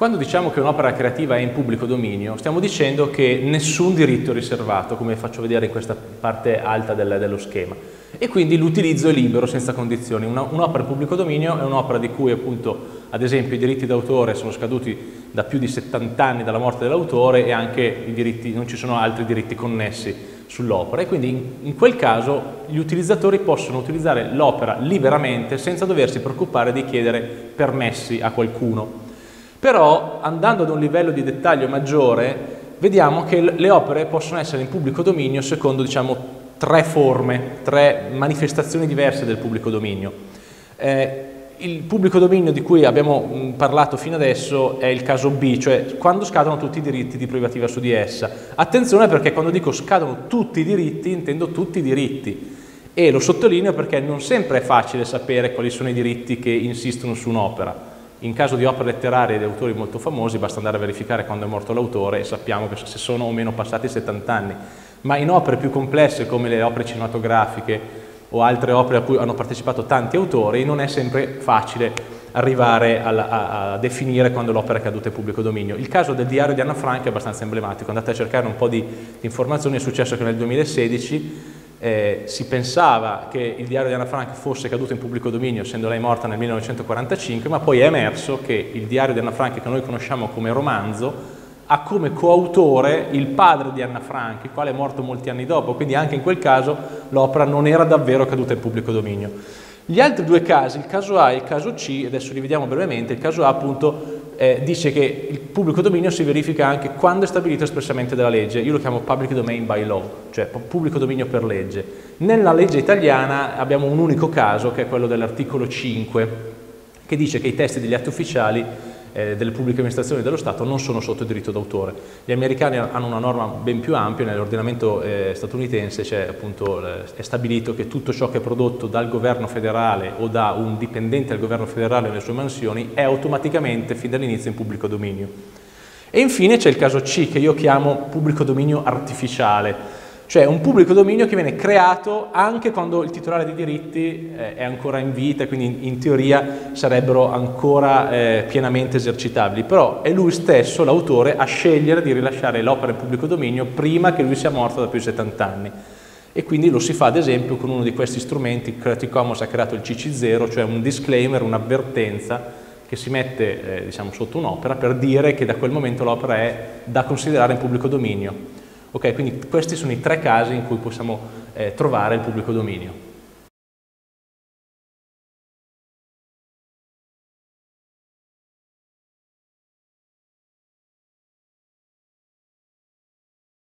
Quando diciamo che un'opera creativa è in pubblico dominio, stiamo dicendo che nessun diritto è riservato, come faccio vedere in questa parte alta del, dello schema, e quindi l'utilizzo è libero senza condizioni. un'opera in pubblico dominio è un'opera di cui appunto, ad esempio, i diritti d'autore sono scaduti da più di 70 anni dalla morte dell'autore e anche diritti, non ci sono altri diritti connessi sull'opera e quindi in, in, quel caso gli utilizzatori possono utilizzare l'opera liberamente senza doversi preoccupare di chiedere permessi a qualcuno. Però andando ad un livello di dettaglio maggiore vediamo che le opere possono essere in pubblico dominio secondo diciamo, tre forme, tre manifestazioni diverse del pubblico dominio. Eh, il pubblico dominio di cui abbiamo parlato fino adesso è il caso B, cioè quando scadono tutti i diritti di privativa su di essa. Attenzione perché quando dico scadono tutti i diritti intendo tutti i diritti e lo sottolineo perché non sempre è facile sapere quali sono i diritti che insistono su un'opera. In caso di opere letterarie di autori molto famosi basta andare a verificare quando è morto l'autore e sappiamo che se sono o meno passati 70 anni. Ma in opere più complesse come le opere cinematografiche o altre opere a cui hanno partecipato tanti autori non è sempre facile arrivare a, a, a definire quando l'opera è caduta in pubblico dominio. Il caso del diario di Anna Frank è abbastanza emblematico, andate a cercare un po' di, di informazioni, è successo che nel 2016 eh, si pensava che il diario di Anna Frank fosse caduto in pubblico dominio essendo lei morta nel 1945, ma poi è emerso che il diario di Anna Frank che noi conosciamo come romanzo ha come coautore il padre di Anna Frank, il quale è morto molti anni dopo, quindi anche in quel caso l'opera non era davvero caduta in pubblico dominio. Gli altri due casi, il caso A e il caso C, adesso li vediamo brevemente, il caso A appunto eh, dice che il pubblico dominio si verifica anche quando è stabilito espressamente dalla legge, io lo chiamo public domain by law, cioè pubblico dominio per legge. Nella legge italiana abbiamo un unico caso che è quello dell'articolo 5 che dice che i testi degli atti ufficiali eh, delle pubbliche amministrazioni dello Stato non sono sotto diritto d'autore. Gli americani hanno una norma ben più ampia, nell'ordinamento eh, statunitense appunto, eh, è stabilito che tutto ciò che è prodotto dal governo federale o da un dipendente del governo federale nelle sue mansioni è automaticamente fin dall'inizio in pubblico dominio. E infine c'è il caso C che io chiamo pubblico dominio artificiale, cioè un pubblico dominio che viene creato anche quando il titolare dei diritti eh, è ancora in vita, quindi in, teoria sarebbero ancora eh, pienamente esercitabili, però è lui stesso, l'autore, a scegliere di rilasciare l'opera in pubblico dominio prima che lui sia morto da più di 70 anni. E quindi lo si fa ad esempio con uno di questi strumenti, Creative Commons ha creato il CC0, cioè un disclaimer, un'avvertenza che si mette eh, diciamo, sotto un'opera per dire che da quel momento l'opera è da considerare in pubblico dominio. Ok, quindi questi sono i tre casi in cui possiamo eh, trovare il pubblico dominio.